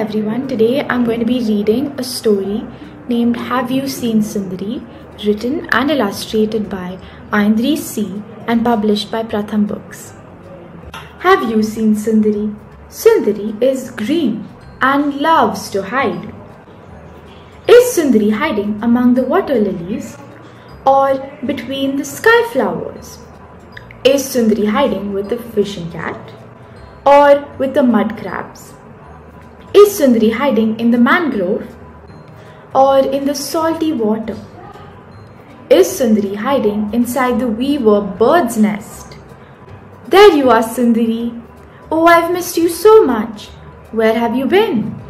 everyone. Today I'm going to be reading a story named Have You Seen Sundari, written and illustrated by Aindri C and published by Pratham Books. Have you seen Sundari? Sundari is green and loves to hide. Is Sundari hiding among the water lilies or between the sky flowers? Is Sundari hiding with the fishing cat or with the mud crabs? Is Sundari hiding in the mangrove or in the salty water? Is Sundari hiding inside the weaver bird's nest? There you are, Sundari. Oh, I've missed you so much. Where have you been?